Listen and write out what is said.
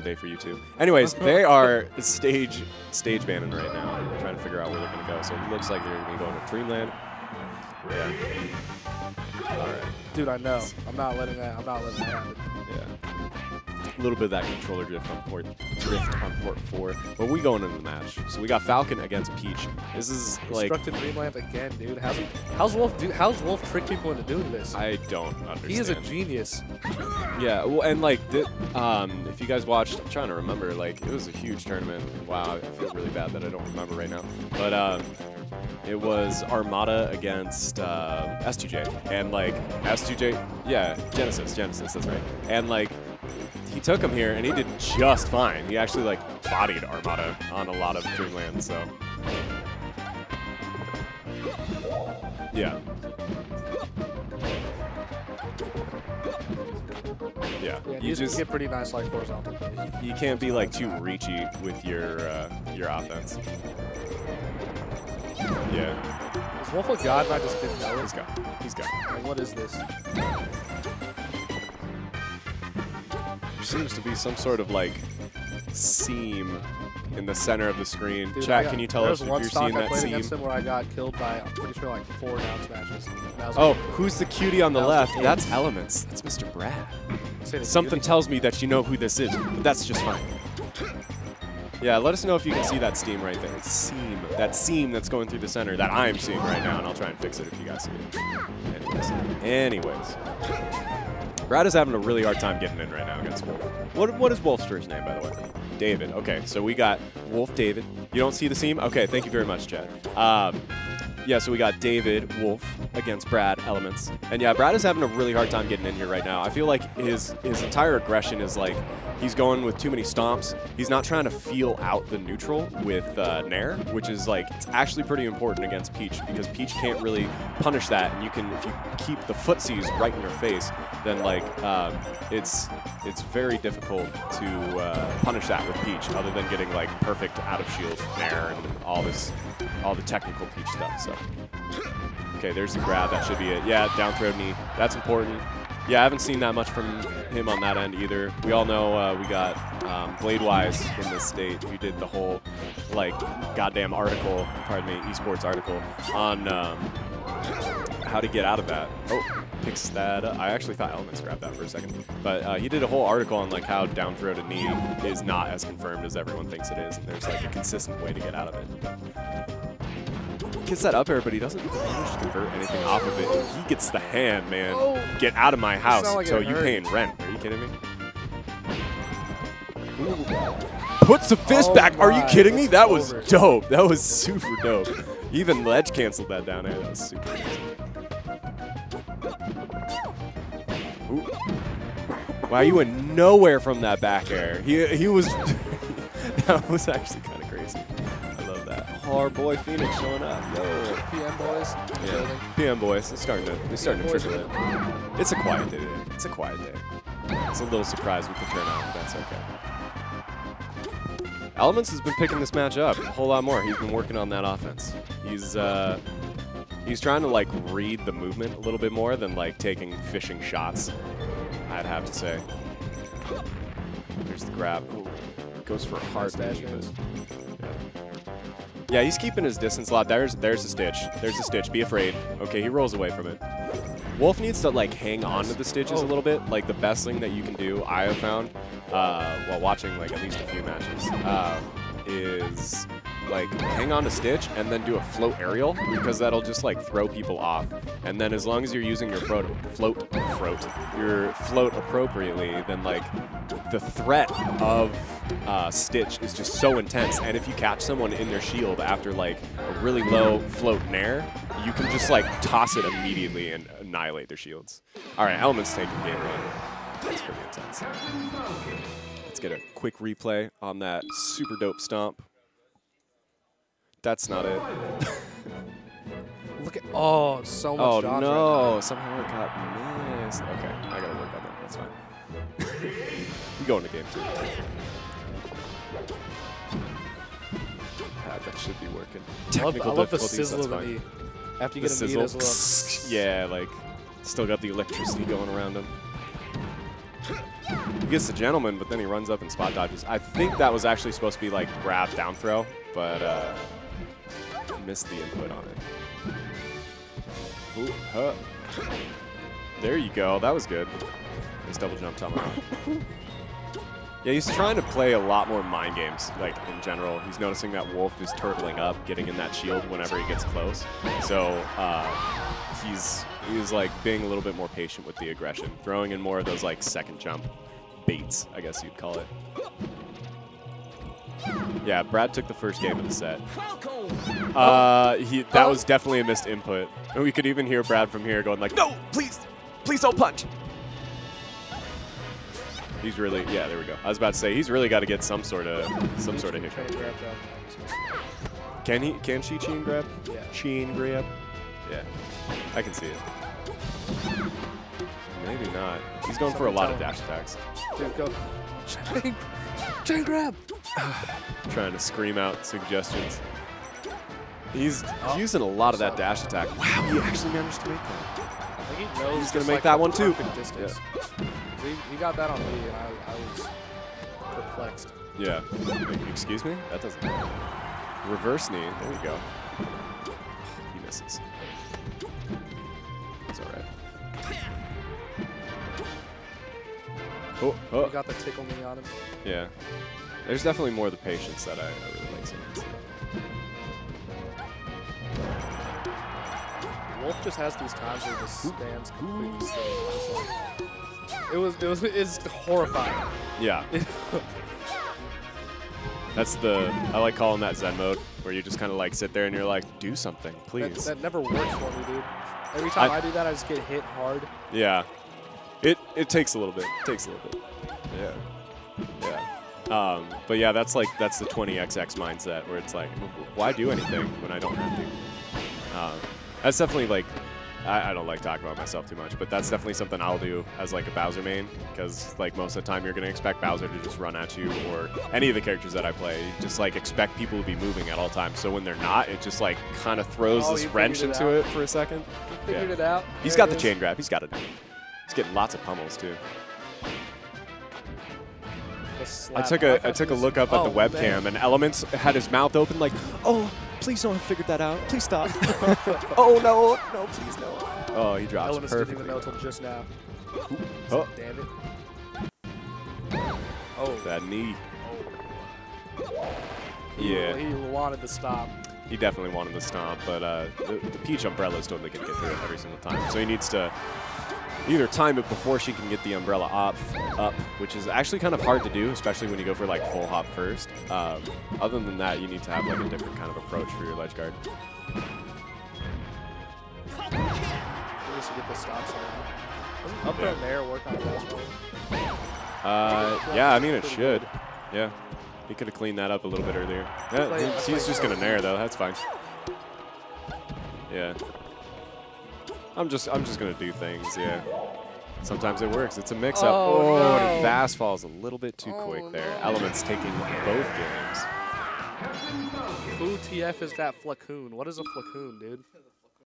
stressful day for you too. Anyways, they are stage stage banning right now. I'm trying to figure out where they're gonna go. So it looks like they're gonna be going to Dreamland. Yeah. All right. Dude, I know. I'm not letting that. I'm not letting that happen. Yeah. A little bit of that controller drift on port drift on port four. But we going into the match. So we got Falcon against Peach. This is like Destructed Dreamland again, dude. How's he? How's Wolf? Do, how's Wolf trick people into doing this? I don't understand. he is a genius. Yeah, well, and like, um, if you guys watched, I'm trying to remember, like, it was a huge tournament. Wow, I feel really bad that I don't remember right now. But um, it was Armada against uh, S2J, and like S2J, yeah, Genesis, Genesis, that's right. And like, he took him here, and he did just fine. He actually like bodied Armada on a lot of Dreamland, so yeah. Yeah, Yeah, you just get pretty nice like horizontal. you can't be like too reachy with your uh, your offense. Yeah, Is Wolf a god I just didn't know he's got he's got. Like, what is this? Seems to be some sort of like seam in the center of the screen. Dude, Chat, got- can you tell us if you're seeing I that played seam? against him where I got killed by, I'm pretty sure, like four down smashes. And that was Oh, like, who's the cutie on the That left? That's. Elements. That's Mr. Brad. Something tells me that you know who this is, but that's just fine. Yeah, let us know if you can see that steam right there. Seam. That seam that's going through the center that I'm seeing right now, and I'll try and fix it if you guys see it. Anyways. Anyways. Brad is having a really hard time getting in right now against Wolf. What, what is Wolf's first name, by the way? David. Okay, so we got Wolf David. You don't see the seam? Okay, thank you very much, Chat. Um, yeah, so we got David Wolf against Brad Elements, and yeah, Brad is having a really hard time getting in here right now. I feel like his his entire aggression is like he's going with too many stomps. He's not trying to feel out the neutral with uh, Nair, which is like it's actually pretty important against Peach because Peach can't really punish that, and you can if you keep the footsies right in your face, then like um, it's it's very difficult to uh, punish that with Peach, other than getting like perfect out of shield Nair and all this all the technical Peach stuff. So. Okay, there's the grab. That should be it. Yeah, down throw knee. That's important. Yeah, I haven't seen that much from him on that end either. We all know uh, we got um, Bladewise in this state who did the whole, like, goddamn article, pardon me, esports article on um, how to get out of that. Oh, picks that up. I actually thought Elements grabbed that for a second. But uh, he did a whole article on, like, how down throw to knee is not as confirmed as everyone thinks it is. And there's, like, a consistent way to get out of it gets that up air, but he doesn't manage to convert anything off of it. And he gets the hand, man. Oh. Get out of my house like until you paying rent. Are you kidding me? Ooh. Puts the fist Oh back. Are you kidding me? That was over. dope. That was super dope. Even Ledge canceled that down air. That was super. Wow, you went nowhere from that back air. He, he was. that was actually Hard boy Phoenix showing up. Yo. PM boys. Yeah. PM boys, it's starting to it's starting to trickle in. It's a quiet day today. It's a quiet day. It's a little surprised with the turnout, but that's okay. Elements has been picking this match up a whole lot more. He's been working on that offense. He's uh he's trying to like read the movement a little bit more than like taking fishing shots. I'd have to say. There's the grab. Ooh, goes for a hard Nice dash. Yeah, he's keeping his distance a lot. There's there's a stitch. There's a stitch. Be afraid. Okay, he rolls away from it. Wolf needs to like hang on to the stitches a little bit. Like the best thing that you can do, I have found, uh, while watching like at least a few matches, uh, is like hang on to stitch and then do a float aerial because that'll just like throw people off. And then as long as you're using your float, float, float, your float appropriately, then like the threat of uh, Stitch is just so intense. And if you catch someone in their shield after like a really low float nair, you can just like toss it immediately and annihilate their shields. All right, Elements taking game one. That's pretty intense. Let's get a quick replay on that super dope stomp. That's not it. Look at oh, so much Oh dodge right no! Somehow it got missed. Okay, I gotta work on that. That's fine. we go into game two. Ah, that should be working. I love, I love the sizzle of the knee. After you The get a sizzle. there's a little. Yeah, like still got the electricity going around him. He gets the gentleman, but then he runs up and spot dodges. I think that was actually supposed to be like grab down throw, but uh, missed the input on it. Ooh, huh. There you go. That was good. Nice double jump tomahawk. Yeah, he's trying to play a lot more mind games, like in general. He's noticing that Wolf is turtling up, getting in that shield whenever he gets close. So uh, he's he's like being a little bit more patient with the aggression, throwing in more of those like second jump baits, I guess you'd call it. Yeah, Brad took the first game of the set. Uh, he that was definitely a missed input. And we could even hear Brad from here going like, "No, please, please don't punch." He's really, yeah, there we go. I was about to say he's really got to get some sort of some sort of hiccup. Chain grab down. Can he? Can she chain grab? Yeah. Chain grab. Yeah, I can see it. Maybe not. He's going for a lot of dash attacks. Dude, go. Chain, chain grab. trying to scream out suggestions. He's using a lot of that dash attack. Wow, he actually managed to make that. He knows He's gonna make like, that one too. Distance. He, he got that on me, and I, I was perplexed. Yeah. Excuse me? That doesn't work. Reverse knee. There you go. He misses. It's all right. Oh, oh. got the tickle knee on him. Yeah. There's definitely more of the patience that I, I really Wolf just has these times where he just stands completely still. Just like, it was, it was, it's horrifying. Yeah. That's the, I like calling that Zen mode, where you just kind of like sit there and you're like, do something, That, please. that never works for me, dude. Every time I- I, do that, I just get hit hard. Yeah. It it takes a little bit. It takes a little bit. Yeah. Yeah. Um, but yeah, that's like that's the 20xx mindset where it's like, why do anything when I don't have to? Um, that's definitely like, I, I don't like talking about myself too much, but that's definitely something I'll do as like a Bowser main because like most of the time you're gonna expect Bowser to just run at you or any of the characters that I play, you just like expect people to be moving at all times. So when they're not, it just like kind of throws Oh, this wrench it into out. it for a second. He figured Yeah. it out. He's There got the is. chain grab. He's got it. He's getting lots of pummels too. I took a I took a look up at the oh, webcam man. and Elements had his mouth open like, oh, please don't have figured that out. Please stop. oh no, no, please no. Oh, he drops Elements didn't perfectly. even know till just now. Oh, Damn it. Oh. that knee. oh. Yeah. He wanted to stop. He definitely wanted the stomp, but uh, the, the Peach umbrella is totally going to get through it every single time. So he needs to either time it before she can get the umbrella up, up, which is actually kind of hard to do, especially when you go for like full hop first. Um, other than that, you need to have like a different kind of approach for your ledge guard. To up Yeah. nair work on yeah, I mean it should. Yeah, he could have cleaned that up a little bit earlier. Yeah, he's, just gonna Go. nair though. That's fine. Yeah. I'm just I'm just gonna do things. Yeah. Sometimes it works. It's a mix up. Oh, oh, and he no. fast falls a little bit too Oh, quick there. no. Elements taking both games. Who TF is that Flacoon? What is a Flacoon, dude?